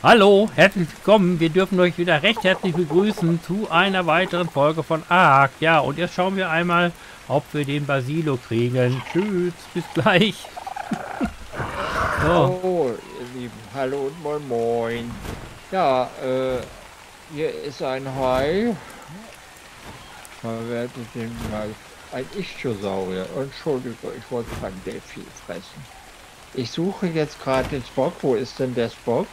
Hallo, herzlich willkommen. Wir dürfen euch wieder recht herzlich begrüßen zu einer weiteren Folge von ARK. Ja, und jetzt schauen wir einmal, ob wir den Basilo kriegen. Tschüss, bis gleich. so. Oh, ihr Lieben, hallo und moin moin. Ja, äh, hier ist ein Hai. Verwertet den mal. Ein Ichthyosaurier. Entschuldigung, ich wollte kein Delphi fressen. Ich suche jetzt gerade den Spock. Wo ist denn der Spock?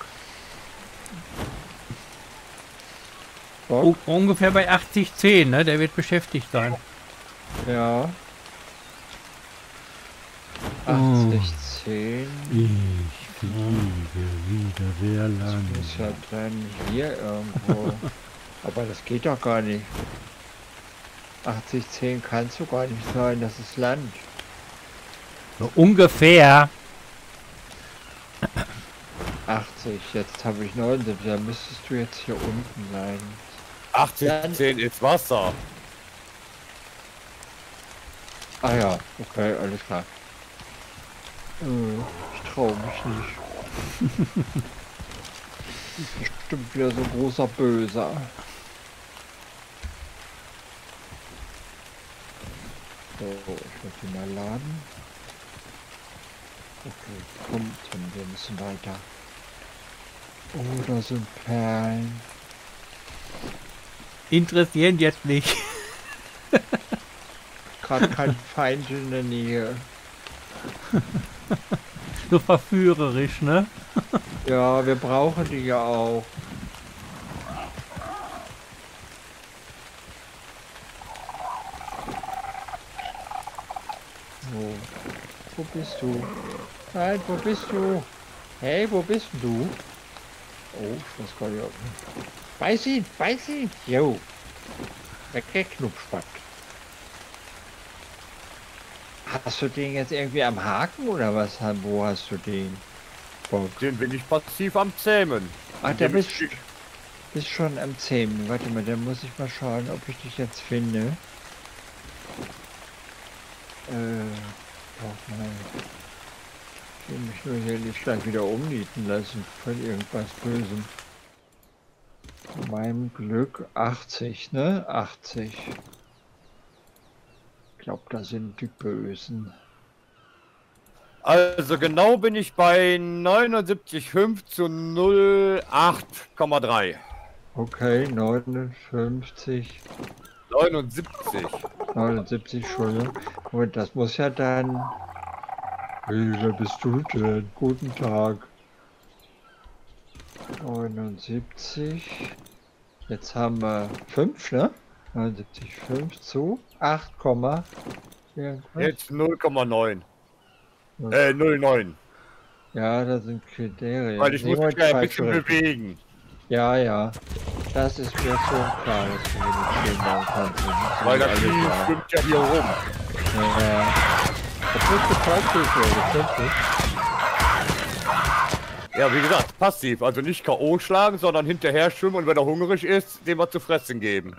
Spock? ungefähr bei 8010, ne? Der wird beschäftigt sein. Ja. 8010. Ich fliege wieder sehr lang. Das ist ja dann hier irgendwo. Aber das geht doch gar nicht. 8010 kann es so gar nicht sein, das ist Land. So ungefähr. 80, jetzt habe ich 79, da müsstest du jetzt hier unten sein. 80, 10 ist Wasser. Ah ja, okay, alles klar. Äh, ich traue mich nicht. Bestimmt wieder so ein großer Böser. So, ich werde die mal laden. Okay, kommt, wir müssen weiter. Oh, da sind Perlen. Interessieren jetzt nicht. Gerade kein Feind in der Nähe. so verführerisch, ne? ja, wir brauchen die ja auch. So. Wo bist du? Nein, wo bist du? Hey, wo bist du? Oh, ich weiß gar nicht. Ob... Beiß ihn, beiß ihn! Jo! Weggeknupspackt. Hast du den jetzt irgendwie am Haken oder was? Wo hast du den? Bock? Den bin ich passiv am Zähmen. Ach, der bist, bist schon am Zähmen. Warte mal, dann muss ich mal schauen, ob ich dich jetzt finde. Äh, oh. Ich will mich nur hier nicht gleich wieder umnieten lassen von irgendwas Bösem. Zu meinem Glück 80, ne? 80. Ich glaube, da sind die Bösen. Also genau bin ich bei 79,5 zu 08,3. Okay, 59. 79. 79, Entschuldigung. Und das muss ja dann... Hey, wer bist du denn? Guten Tag. 79. Jetzt haben wir 5, ne? 79, 5 zu 8, Jetzt 0,9. Äh, 0,9. Ja, das sind Kriterien. Weil ich muss mich ja ein bisschen bewegen. Ja, ja. Das ist mir schon klar, dass du nicht stehen bleiben kannst. Weil das Vieh schwimmt ja hier rum. Ja, ja. Das Ja, wie gesagt, passiv. Also nicht K.O. schlagen, sondern hinterher schwimmen und wenn er hungrig ist, dem was zu fressen geben.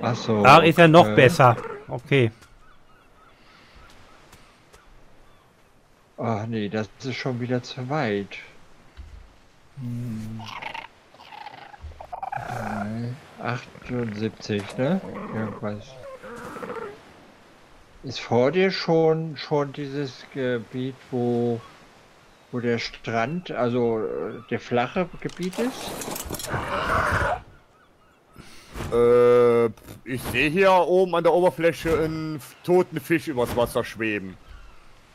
Achso. Da ist er noch äh, besser. Okay. Ach nee, das ist schon wieder zu weit. Hm. 78, ne? Irgendwas. Ist vor dir schon schon dieses Gebiet, wo wo der Strand, also äh, der flache Gebiet ist? Äh, ich sehe hier oben an der Oberfläche einen toten Fisch übers Wasser schweben.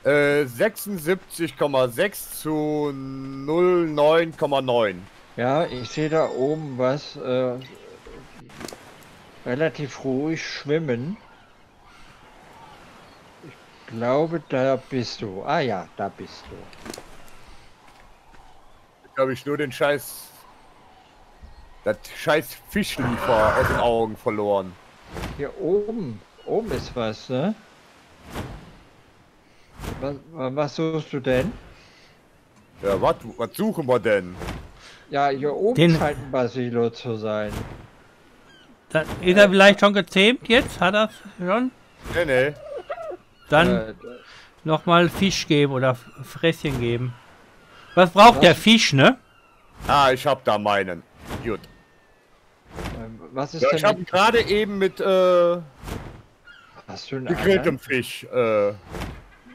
Äh, 76,6 zu 09,9. Ja, ich sehe da oben was äh, relativ ruhig schwimmen. Ich glaube, da bist du. Ah ja, da bist du. Da habe ich nur den Scheiß. Das Scheiß Fischliefer aus den Augen verloren. Hier oben. Oben ist was, ne? Was, was suchst du denn? Ja, was, was suchen wir denn? Ja, hier oben Den... scheint ein Basilo zu sein. Da, ist er vielleicht schon gezähmt jetzt? Hat er schon? Nee, nee. Dann äh, nochmal Fisch geben oder Fresschen geben. Was braucht was? der Fisch, ne? Ah, ich hab da meinen. Gut. Ähm, Was ist Ja, denn ich habe mit, gerade eben mit äh, hast du einen gegrilltem? Fisch, äh,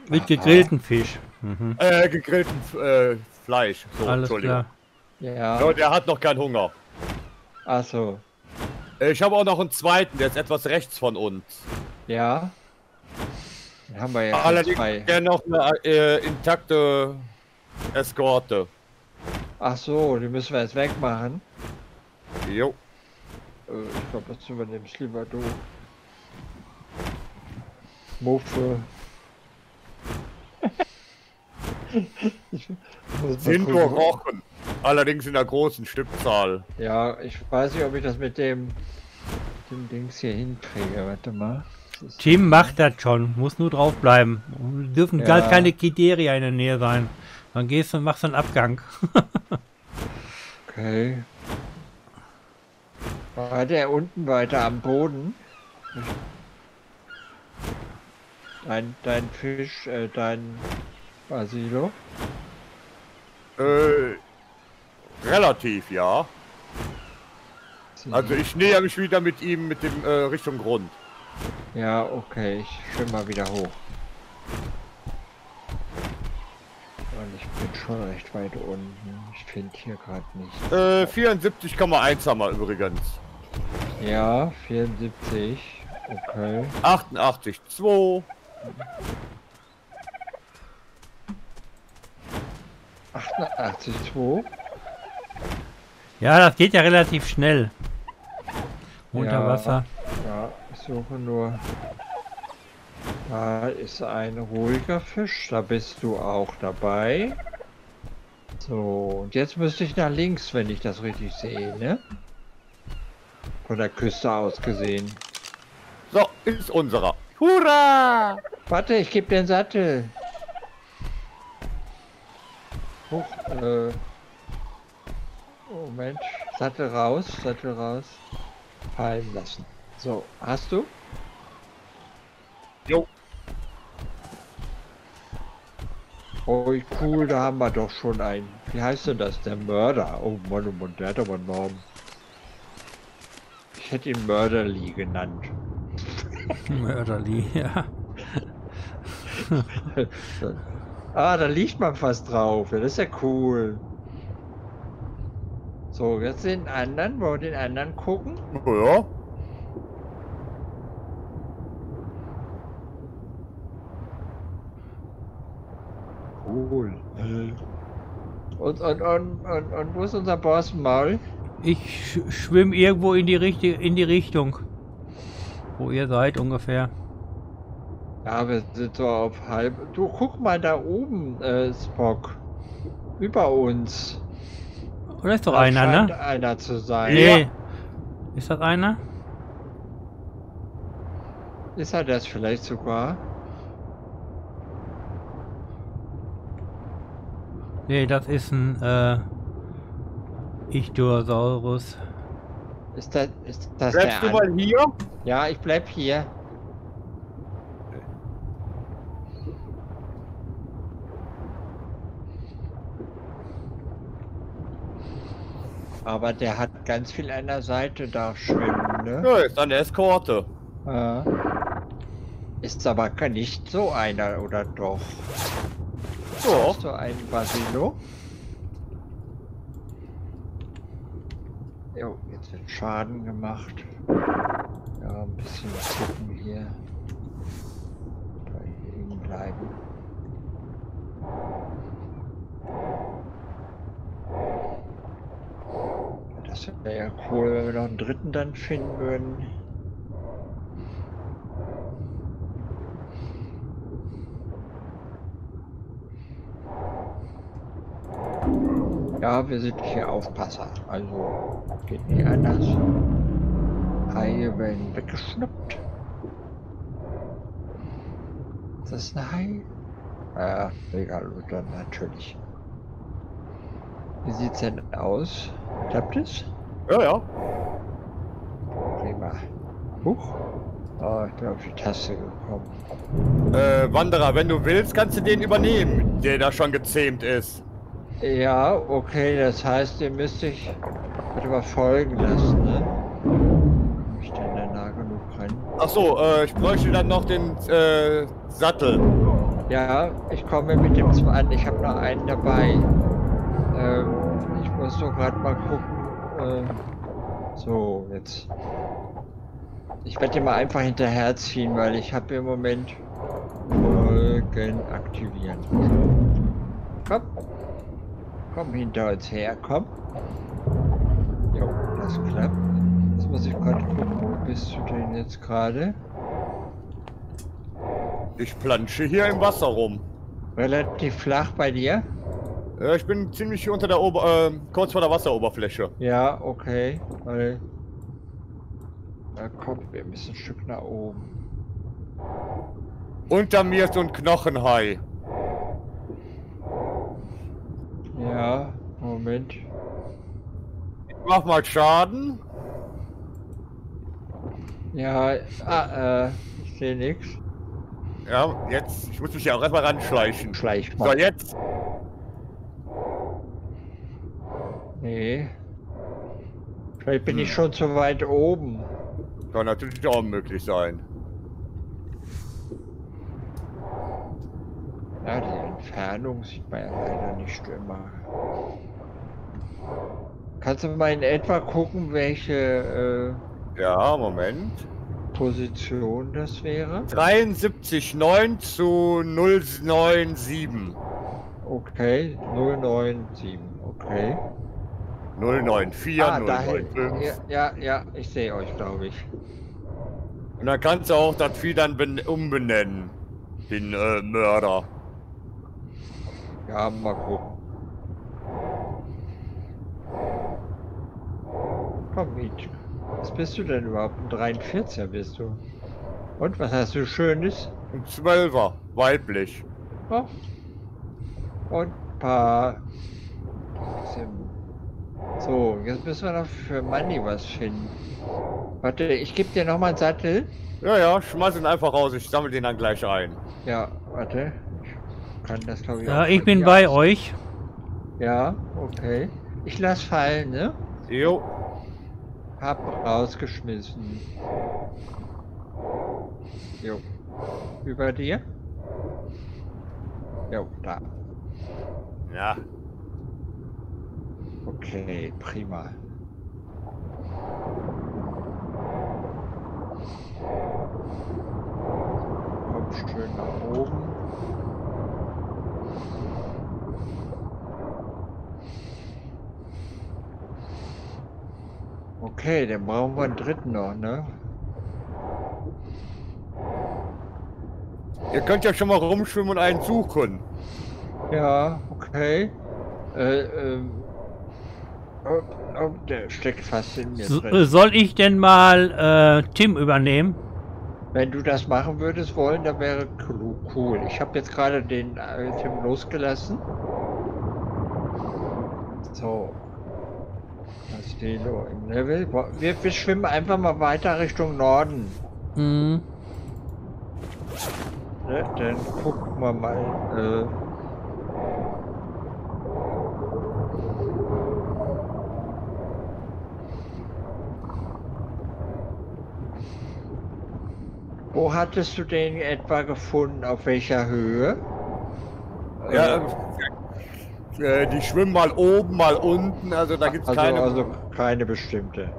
Mit gegrillten Fisch. Mhm. äh, gegrilltem äh, Fleisch. So, Alles Entschuldigung. klar. Ja, Ja, der hat noch keinen Hunger. achso. Äh, Ich habe auch noch einen zweiten, der ist etwas rechts von uns. Ja. Dann haben wir ja schon Allerdings der noch eine äh, intakte Eskorte. Ach so, die müssen wir jetzt wegmachen. Jo. Äh, Ich glaube, das übernimmst lieber du. Muffe. Sind nur Rochen. Allerdings in einer großen Stückzahl. Ja, ich weiß nicht, ob ich das mit dem, dem Dings hier hinkriege. Warte mal. Tim macht das schon, muss nur draufbleiben. Dürfen Ja. gar keine Kriterien in der Nähe sein. Dann gehst du und machst einen Abgang. Okay. War der unten weiter am Boden? Dein, dein Fisch, äh, dein Basilo? Äh, relativ, ja. Also ich näher mich wieder mit ihm mit dem äh, Richtung Grund. Ja, okay, ich schwimme mal wieder hoch. Und ich bin schon recht weit unten. Ich finde hier gerade nichts. Äh, 74,1 haben wir übrigens. Ja, 74. Okay. 88,2. 88,2. Ja, das geht ja relativ schnell. Unter Ja. Wasser. Ich suche nur. Da ist ein ruhiger Fisch, da bist du auch dabei. So, und jetzt müsste ich nach links, wenn ich das richtig sehe, ne? Von der Küste aus gesehen. So, ist unserer. Hurra! Warte, ich gebe den Sattel. Huch, äh. Moment. Sattel raus, Sattel raus. Fallen lassen. So, hast du? Jo. Oh, cool, da haben wir doch schon einen. Wie heißt denn das? Der Mörder. Oh Mann, oh Mann, der hat aber einen Namen. Ich hätte ihn Mörderli genannt. Mörderli, ja. ah, da liegt man fast drauf. Ja, das ist ja cool. So, jetzt den anderen. Wollen wir den anderen gucken? Ja. Cool. Und, und, und, und, und wo ist unser Borstenmaul? Ich sch schwimme irgendwo in die, Richt in die Richtung. Wo ihr seid ungefähr. Ja, wir sind so auf halb. Du guck mal da oben, äh, Spock. Über uns. Oder ist doch Da einer, ne? einer zu sein. Nee. Ist das einer? Ist er das vielleicht sogar? Nee, das ist ein äh, Ichthyosaurus. Ist das, ist das Bleibst der du mal hier? Ja, ich bleib hier. Aber der hat ganz viel an der Seite da schwimmen, ne? Ja, ist eine Eskorte. Ja. Ist aber gar nicht so einer, oder doch? So. Du einen Basilo? Jo, jetzt wird Schaden gemacht. Ja, ein bisschen gucken hier. Bei liegen bleiben. Das wäre ja cool, wenn wir noch einen dritten dann finden würden. Ja, wir sind hier Aufpasser. Also geht nicht anders. Haie werden weggeschnappt. Ist das ein Hai? Ja, Megalodon natürlich. Wie sieht's denn aus? Klappt es? Ja, ja. Prima. Huch. Oh, ich bin auf die Taste gekommen. Äh, Wanderer, wenn du willst, kannst du den übernehmen, der da schon gezähmt ist. Ja, okay, das heißt, ihr müsst euch etwa folgen lassen, ne? Komm ich denn da nah genug rein? Achso, äh, ich bräuchte dann noch den äh, Sattel. Ja, ich komme mit dem zum an. Ich habe noch einen dabei. Ähm, ich muss nur gerade mal gucken. Äh, so, jetzt. Ich werde dir mal einfach hinterherziehen, weil ich habe im Moment Folgen aktivieren. So. Komm. Komm hinter uns her, komm. Jo, das klappt. Jetzt muss ich gerade gucken, wo bist du denn jetzt gerade? Ich plansche hier im Wasser rum. Relativ flach bei dir? Äh, ich bin ziemlich unter der Ober äh, kurz vor der Wasseroberfläche. Ja, okay. Weil. Da kommt wir müssen ein Stück nach oben. Unter mir ist so ein Knochenhai. Ja, Moment. Ich mach mal Schaden. Ja, ah, äh, ich sehe nichts. Ja, jetzt. Ich muss mich ja auch erstmal ranschleichen. Schleich So, mal. jetzt. Nee. Vielleicht bin ich schon zu weit oben. Kann natürlich auch möglich sein. Ja, die Entfernung sieht man ja leider nicht immer. Kannst du mal in etwa gucken, welche Ja, Moment. äh, Position das wäre? 73,9 zu 097. Okay, 097, okay. 094, ah, dahin. 095. Ja, ja, ja, ich sehe euch, glaube ich. Und dann kannst du auch das Vieh dann ben- umbenennen. Den äh, Mörder. Ja, mal gucken. Komm mit. Was bist du denn überhaupt? Ein 43er bist du. Und was hast du Schönes? Ein Zwölfer, weiblich. Oh. Und ein paar. So, jetzt müssen wir noch für Manni was finden. Warte, ich gebe dir nochmal einen Sattel. Ja, ja, schmeiß ihn einfach raus. Ich sammle den dann gleich ein. Ja, warte. Ich kann das glaube ich Ja, ich bin bei aus. euch. Ja, okay. Ich lass fallen, ne? Jo. Hab rausgeschmissen. Jo. Über dir? Jo, da. Ja. Okay, prima. Komm schön nach oben. Okay, dann brauchen wir einen dritten noch, ne? Ihr könnt ja schon mal rumschwimmen und einen suchen. Ja, okay. Äh, ähm. Oh, oh, der steckt fast in mir So, drin. soll ich denn mal äh, Tim übernehmen? Wenn du das machen würdest wollen, dann wäre cool. Ich habe jetzt gerade den äh, Tim losgelassen. So. Castelo im Level. Wir, wir schwimmen einfach mal weiter Richtung Norden. Hm. Ne? Dann gucken wir mal. Äh, Wo hattest du den etwa gefunden? Auf welcher Höhe? Ja, äh, die schwimmen mal oben, mal unten. Also da gibt's also, keine. also keine bestimmte.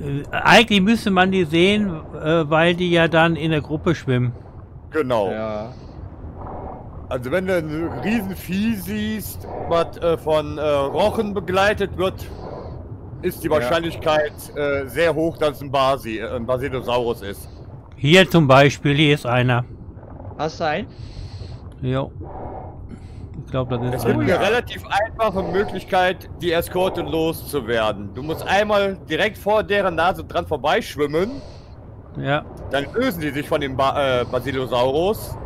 Äh, eigentlich müsste man die sehen, äh, weil die ja dann in der Gruppe schwimmen. genau. Ja. Also wenn du ein Riesenvieh siehst, was äh, von äh, Rochen begleitet wird, ist die Ja. Wahrscheinlichkeit äh, sehr hoch, dass es ein Basi, ein Basilosaurus ist. Hier zum Beispiel, hier ist einer. Hast du einen? Jo. Ich glaube, das Es ist gibt einer. eine relativ einfache Möglichkeit, die Eskorte loszuwerden. Du musst einmal direkt vor deren Nase dran vorbeischwimmen, Ja. dann lösen die sich von dem ba äh, Basilosaurus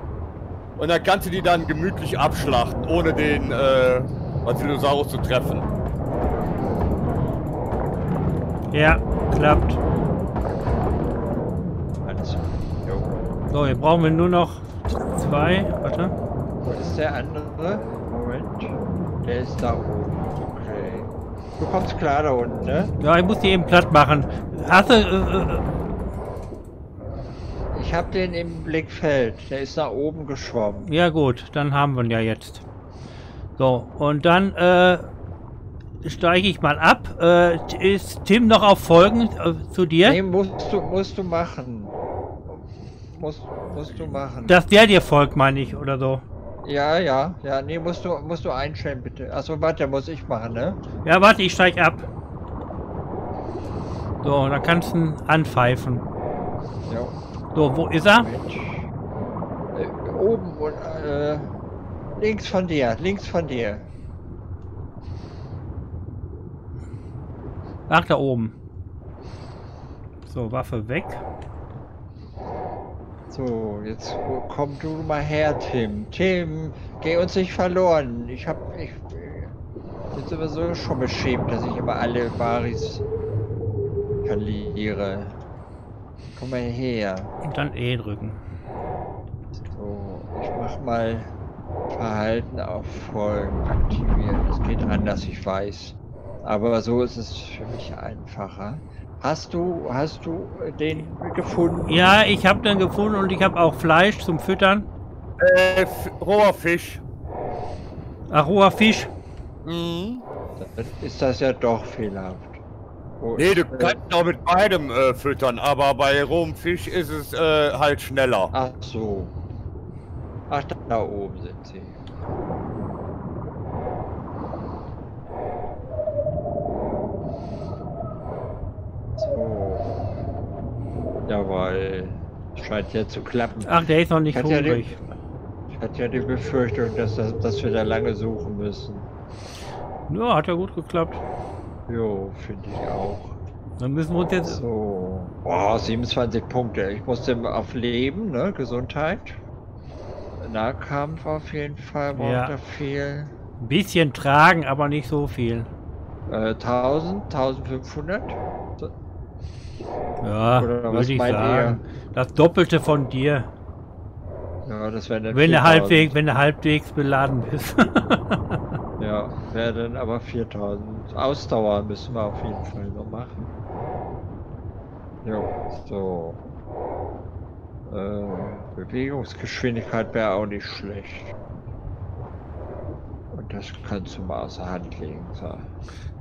und dann kannst du die dann gemütlich abschlachten, ohne den äh, Basilosaurus zu treffen. Ja, klappt. Alles. Jo. So, jetzt brauchen wir nur noch zwei. Warte. Wo ist der andere? Moment. Der ist da oben. Okay. Du kommst klar da unten, ne? Ja, ich muss die eben platt machen. Hast du... Äh, äh, Ich hab den im Blickfeld. Der ist nach oben geschwommen. ja gut, dann haben wir ihn ja jetzt. So, und dann äh, steige ich mal ab. Äh, ist Tim noch auf Folgen äh, zu dir? Nee, musst du, musst du machen. Musst, musst du machen. Dass der dir folgt, meine ich, oder so. Ja, ja, ja, nee, musst du, musst du einstellen, bitte. Achso, warte, muss ich machen, ne? Ja, warte, ich steig ab. So, dann kannst du ihn anpfeifen. Ja. So, wo ist er? Äh, oben und äh, links von dir, links von dir. Ach, da oben. So, Waffe weg. So, jetzt komm du mal her, Tim. Tim, geh uns nicht verloren. Ich hab, ich bin sowieso schon beschämt, dass ich immer alle Baris verliere. Komm mal her. Und dann E drücken. So, ich mach mal Verhalten auf Folgen aktivieren. Das geht anders, ich weiß. Aber so ist es für mich einfacher. Hast du, hast du den gefunden? Ja, ich habe den gefunden und ich habe auch Fleisch zum Füttern. Äh, roher Fisch. Ach, roher Fisch. Mhm. Dann ist das ja doch fehlerhaft. Oh, Nee, du äh, kannst auch mit beidem äh, füttern, aber bei rohem Fisch ist es äh, halt schneller. Ach so. Ach, da, da oben sind sie. So. Jawohl. Scheint ja zu klappen. Ach, der ist noch nicht Ich hatte ja die- hungrig. Ich hatte ja die Befürchtung, dass, das, dass wir da lange suchen müssen. Ja, hat ja gut geklappt. Jo, finde ich auch. Dann müssen wir uns jetzt... So. Boah, 27 Punkte. Ich musste auf Leben, ne? Gesundheit. Nahkampf auf jeden Fall braucht Ja. er viel. Ein bisschen tragen, aber nicht so viel. Äh, 1000, 1500. Ja, würde ich sagen. Das Doppelte von dir. Ja, das wäre dann Wenn du 4000. halbwegs, wenn du halbwegs beladen bist. Ja, wäre dann aber 4000. Ausdauer müssen wir auf jeden Fall noch machen. Jo, so. Äh, Bewegungsgeschwindigkeit wäre auch nicht schlecht. Und das kannst du mal außer Hand legen. So.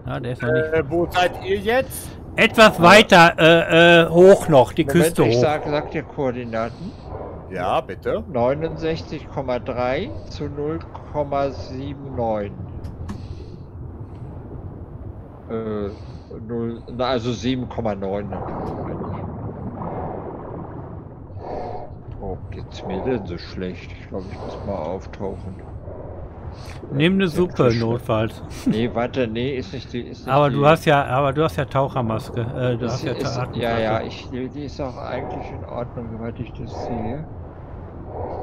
ja, der ist noch nicht. Äh, wo seid ihr jetzt? Etwas weiter äh, äh, hoch noch, die Moment, Küste ich hoch. sag, sag dir Koordinaten. Ja, bitte. 69,3 zu 0,79. Äh, 0, na, also 7,9 natürlich. Oh, geht's mir denn so schlecht? Ich glaube, ich muss mal auftauchen. Nimm eine Sehr Suppe notfalls. Nee, warte, nee, ist nicht die. Ist nicht Aber die, du hast ja, aber du hast ja Tauchermaske. Äh, du ist, hast ja, ist, ja, ja, ich, die ist auch eigentlich in Ordnung, soweit ich das sehe.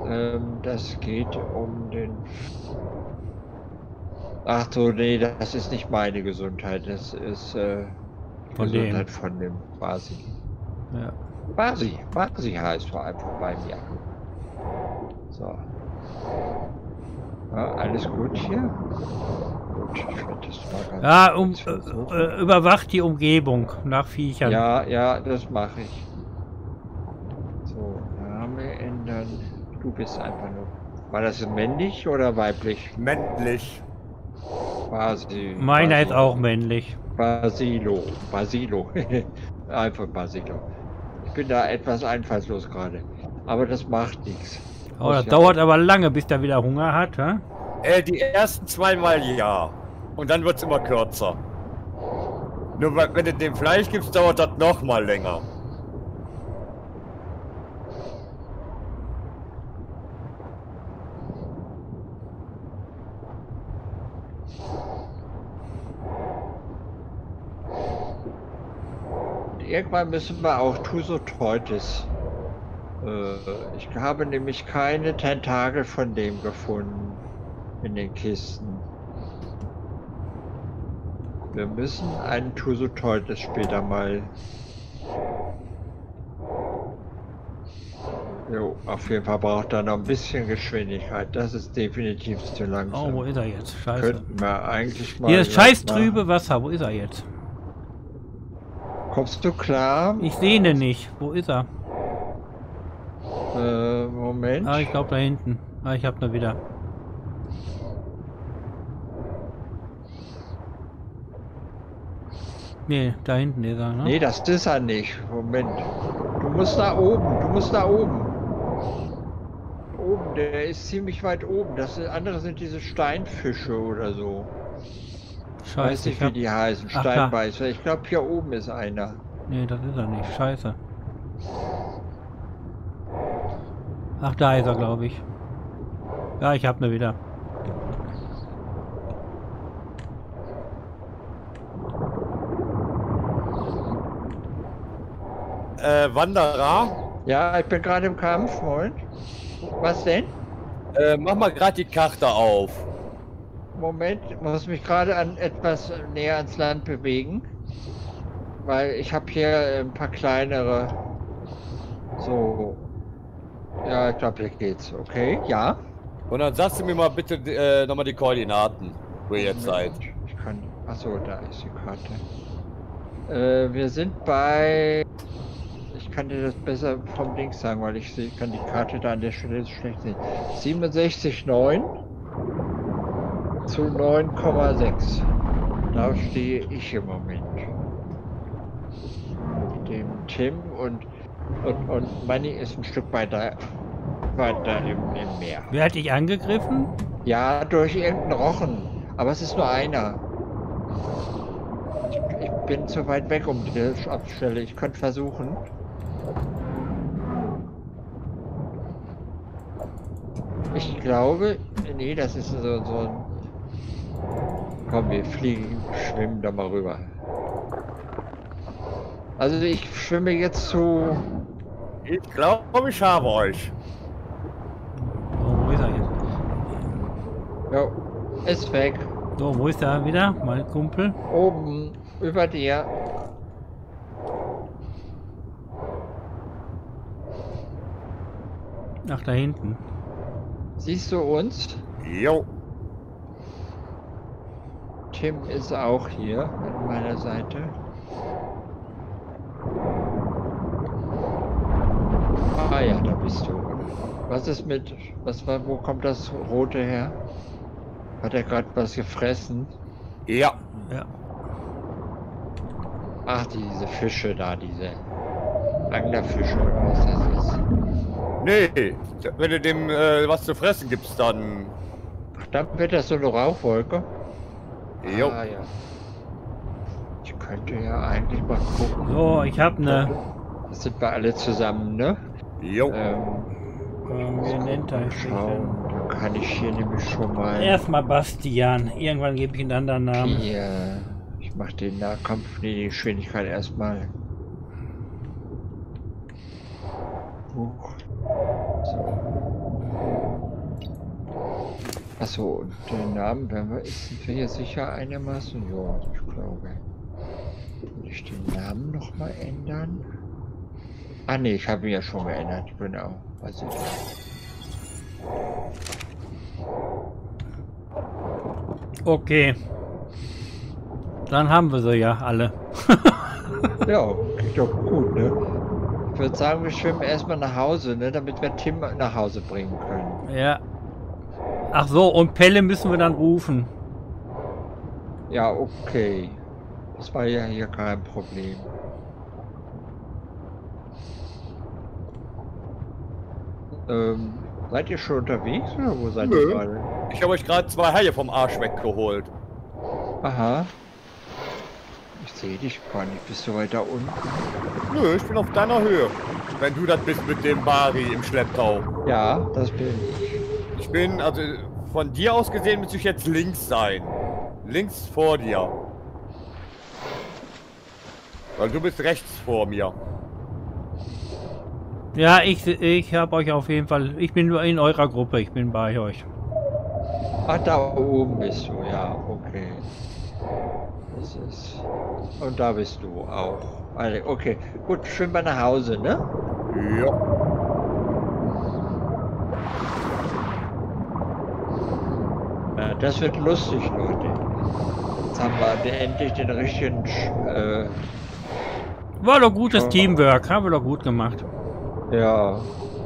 Ähm, das geht um den. Ach so, nee, das ist nicht meine Gesundheit, das ist äh, Von dem. Gesundheit von dem Basi. Ja. Basi, Basi heißt vor allem bei mir. So. Ja, alles gut hier? Gut, ich werde das mal ganz Ja, um, äh, äh, überwacht die Umgebung nach Viechern. Ja, ja, das mache ich. So, Name ändern. Du bist einfach nur. War das männlich oder weiblich? Männlich. Basi. Meiner ist auch männlich. Basilo. Basilo. einfach Basilo. Ich bin da etwas einfallslos gerade. Aber das macht nichts. Oh, das dauert aber lange, bis der wieder Hunger hat. Hä? Äh, die ersten zweimal ja. Und dann wird's immer kürzer. Nur weil- wenn du dem Fleisch gibst, dauert das noch mal länger. Irgendwann müssen wir auch Tusoteutes. Äh, ich habe nämlich keine Tentakel von dem gefunden in den Kisten. Wir müssen einen Tusoteutes später mal Jo, auf jeden Fall braucht er noch ein bisschen Geschwindigkeit. Das ist definitiv zu langsam. Oh, wo ist er jetzt? Scheiße. Könnten wir eigentlich mal. Hier ist scheiß trübe Wasser. Wo ist er jetzt? Kommst du klar? Ich sehe ihn nicht. Wo ist er? Moment. Ah, ich glaube da hinten. Ah, ich habe nur wieder. Nee, da hinten ist er, ne? Nee, das ist er nicht. Moment. Du musst da oben. Du musst da oben. Oben, der ist ziemlich weit oben. Das andere sind diese Steinfische oder so. Ich weiß Scheiße, nicht, ich wie hab... die heißen. Ach, da. Steinbeißer. Ich glaube, hier oben ist einer. Nee, das ist er nicht. Scheiße. Ach, da ist er, glaube ich. Ja, ich hab ne wieder. Äh, Wanderer, Ja, ich bin gerade im Kampf. Moment. Was denn? äh, mach mal gerade die Karte auf. Moment, ich muss mich gerade an etwas näher ans Land bewegen. Weil ich habe hier ein paar kleinere. So. Ja, ich glaube, hier geht's. Okay, ja. Und dann sagst du mir mal bitte äh, nochmal die Koordinaten, wo ihr jetzt seid. Ich kann. Achso, da ist die Karte. Äh, wir sind bei. Ich kann dir das besser vom Ding sagen, weil ich seh, kann die Karte da an der Stelle so schlecht sehen. 67,9 zu 9,6. Da stehe ich im Moment. Mit dem Tim und, und, und Manny ist ein Stück weiter, weiter im, im Meer. Wer hat dich angegriffen? Ja, durch irgendeinen Rochen. Aber es ist nur einer. Ich, ich bin zu weit weg um die Abstelle. Ich könnte versuchen. Ich glaube, nee, das ist so, so ein. Komm, wir fliegen, schwimmen da mal rüber. Also ich schwimme jetzt zu. Ich glaube, ich habe euch. Oh, wo ist er jetzt? Ja, ist weg. So, wo ist er wieder? Mein Kumpel. Oben über dir. Ach, da hinten. Siehst du uns? Jo. Tim ist auch hier an meiner Seite. Ah ja, da bist du. Was ist mit, was war, wo kommt das Rote her? Hat er gerade was gefressen? Ja. Ja. Ach, diese Fische da, diese Anglerfische oder was das ist. Nee, wenn du dem äh, was zu fressen gibst, dann. Ach, dann wird das so eine Rauchwolke? Jo. Ah ja. Ich könnte ja eigentlich mal gucken. So, ich hab ne. Das sind wir alle zusammen, ne? Jo. Ähm, Ähm, er sich schauen, dann kann ich hier nämlich schon mal Erstmal Bastian. Irgendwann gebe ich einen anderen Namen. hier. Ich mache den Nahkampf, nee, die Geschwindigkeit erstmal. Huch. So. Achso, und den Namen werden wir, ist- sind wir hier sicher einigermaßen? Ja, ich glaube. Will ich den Namen nochmal ändern? Ah ne, ich habe ihn ja schon geändert, genau. Ist Okay. Dann haben wir sie ja alle. Ja, geht doch gut, ne? Ich würde sagen, wir schwimmen erstmal nach Hause, ne? Damit wir Tim nach Hause bringen können. Ja. Ach so, und Pelle müssen wir dann rufen. Ja, okay. Das war ja hier kein Problem. Ähm, seid ihr schon unterwegs oder wo seid ihr Nö. gerade? Ich habe euch gerade zwei Haie vom Arsch weggeholt. Aha. Ich sehe dich gar nicht. Bist du weiter unten? Nö, ich bin auf deiner Höhe. Wenn du das bist mit dem Bari im Schlepptau. Ja, das bin ich. Ich bin, also von dir aus gesehen müsste ich jetzt links sein. Links vor dir. Weil du bist rechts vor mir. Ja, ich, ich habe euch auf jeden Fall. Ich bin in eurer Gruppe, ich bin bei euch. Ach, da oben bist du, ja, okay. Das ist. Und da bist du auch. Okay, gut, schön bei nach Hause, ne? Ja. ja das wird lustig, Leute. Jetzt haben wir endlich den richtigen. Äh War doch gutes Teamwork, haben wir doch gut gemacht ja.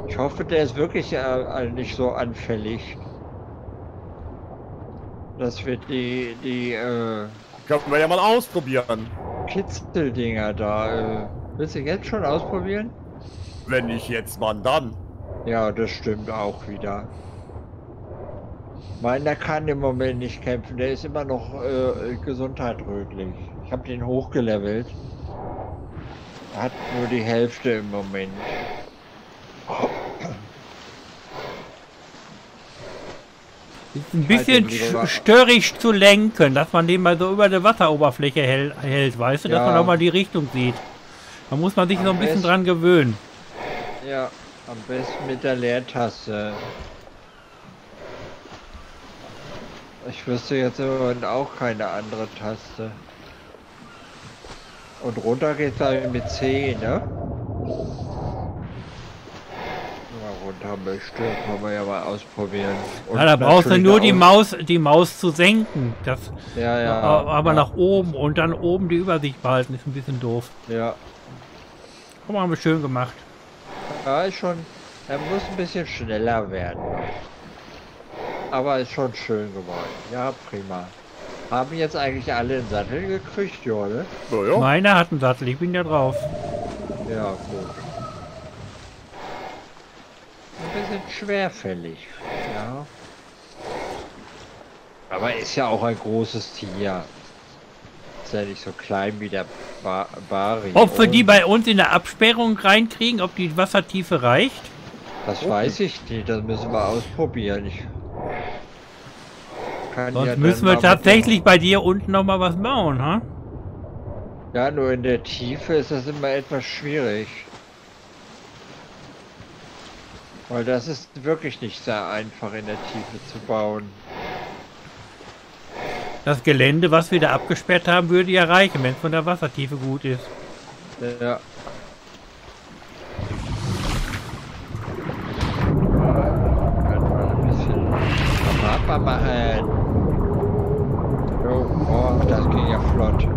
Ich hoffe, der ist wirklich äh, nicht so anfällig. Dass wir die, die äh, Können wir ja mal ausprobieren. Kitzeldinger da. Äh, willst du jetzt schon ausprobieren? Wenn nicht jetzt, wann dann? Ja, das stimmt auch wieder. Meiner kann im Moment nicht kämpfen, der ist immer noch äh, gesundheitsrötlich. Ich habe den hochgelevelt. Er hat nur die Hälfte im Moment. Ist ein bisschen Halt störrisch zu lenken, dass man den mal so über der Wasseroberfläche hält, weißt du, dass Ja. man auch mal die Richtung sieht. Da muss man sich so ein Am bisschen besten- dran gewöhnen. Ja, am besten mit der Leertaste. Ich wüsste jetzt Moment auch keine andere Taste. Und runter geht's halt mit C, ne? Ja, runter möchte, kann man ja mal ausprobieren. Und Ja, da brauchst du nur die Maus, die Maus zu senken. Das, Ja, ja. aber ja, nach oben und dann oben die Übersicht behalten, ist ein bisschen doof. Ja. Guck mal, haben wir schön gemacht. Ja, ist schon. Er muss ein bisschen schneller werden. Aber ist schon schön geworden. Ja, prima. Haben jetzt eigentlich alle einen Sattel gekriegt, ja, ne? So, ja. Meiner hat einen Sattel, ich bin ja drauf. Ja, gut. Bisschen schwerfällig, ja. Aber ist ja auch ein großes Tier. Ist ja nicht so klein wie der ba Bari. Ob wir die bei uns in der Absperrung reinkriegen, ob die Wassertiefe reicht? Das weiß ich nicht, das müssen wir ausprobieren. Ich kann Sonst ja müssen wir tatsächlich bei dir unten noch mal was bauen, ha? Ja, nur in der Tiefe ist das immer etwas schwierig. Weil das ist wirklich nicht sehr einfach in der Tiefe zu bauen. Das Gelände, was wir da abgesperrt haben, würde ja reichen, wenn es von der Wassertiefe gut ist. Ja. Kann man ein bisschen Papa machen. Jo, oh, das ging ja flott.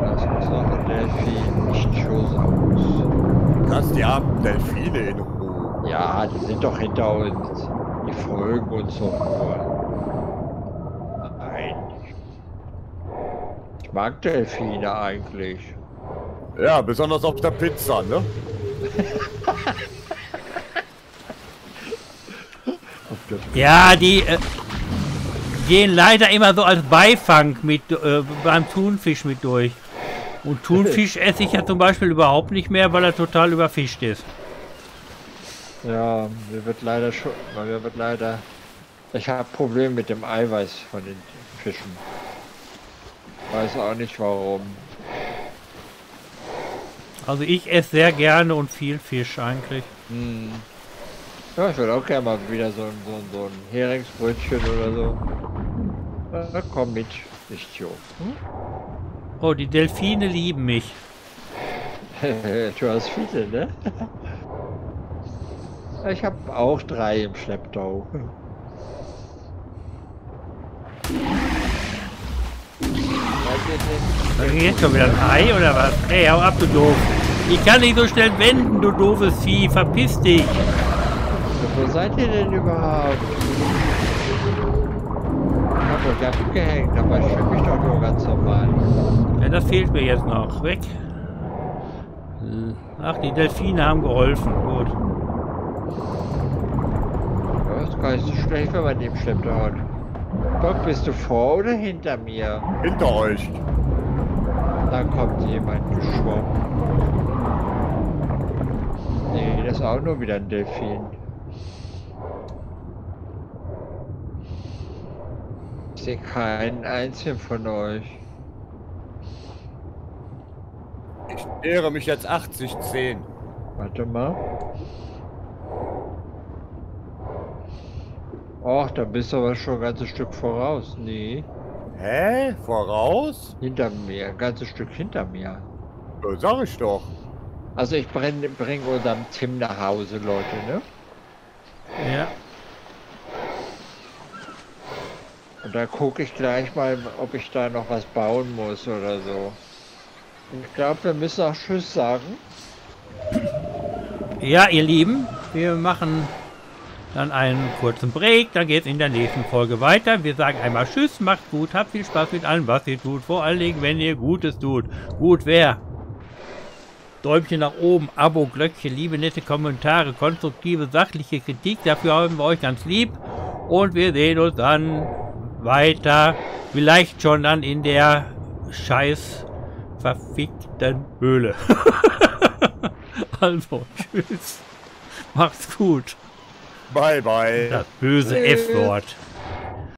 Das ist noch ein Delfin, nicht Chosaurus. Lass die armen Delfine in Ruhe. Ja, die sind doch hinter uns. Die folgen uns doch nur. Nein. Ich mag Delfine eigentlich. Ja, besonders auf der Pizza, ne? Ja, die äh, gehen leider immer so als Beifang mit äh, beim Thunfisch mit durch. Und Thunfisch esse ich ja zum Beispiel überhaupt nicht mehr, weil er total überfischt ist. Ja, mir wird leider schon, weil mir wird leider, ich habe Probleme mit dem Eiweiß von den Fischen. Weiß auch nicht warum. Also ich esse sehr gerne und viel Fisch eigentlich. Hm. Ja, ich würde auch gerne mal wieder so ein, so ein, so ein Heringsbrötchen oder so. Na, komm mit, nicht Jo. Oh, die Delfine lieben mich. du hast viele, ne? Ich habe auch drei im Schlepptau. Jetzt schon wieder ein Ei oder was? Hey, hau ab, du doof. Ich kann nicht so schnell wenden, du doofes Vieh. Verpiss dich. Wo seid ihr denn überhaupt? Ich hab euch abgehängt, aber ich fühle mich doch nur ganz normal. Ja, das fehlt mir jetzt noch. Weg. Ach, die Delfine haben geholfen. Gut. Ja, ist gar nicht so schlecht, wenn man den Schlepptau hat. Bock, bist du vor oder hinter mir? Hinter euch. Da kommt jemand geschwommen. Nee, das ist auch nur wieder ein Delfin. Ich sehe keinen einzigen von euch. Ich ehre mich jetzt 80-10. Warte mal. Och, da bist du aber schon ein ganzes Stück voraus. Nee, Hä? Voraus? hinter mir, ein ganzes Stück hinter mir. Ja, sag ich doch. Also ich bring, bring unserem Tim nach Hause, Leute, ne? Ja. Und da gucke ich gleich mal, ob ich da noch was bauen muss oder so. Ich glaube, wir müssen auch Tschüss sagen. Ja, ihr Lieben, wir machen dann einen kurzen Break, dann geht es in der nächsten Folge weiter. Wir sagen einmal Tschüss, macht gut, habt viel Spaß mit allem, was ihr tut. Vor allen Dingen, wenn ihr Gutes tut. Gut wer? Däumchen nach oben, Abo, Glöckchen, liebe nette Kommentare, konstruktive, sachliche Kritik, dafür haben wir euch ganz lieb. Und wir sehen uns dann weiter, vielleicht schon dann in der scheiß verfickten Höhle. also, tschüss. Macht's gut. Bye, bye. Das böse F-Wort.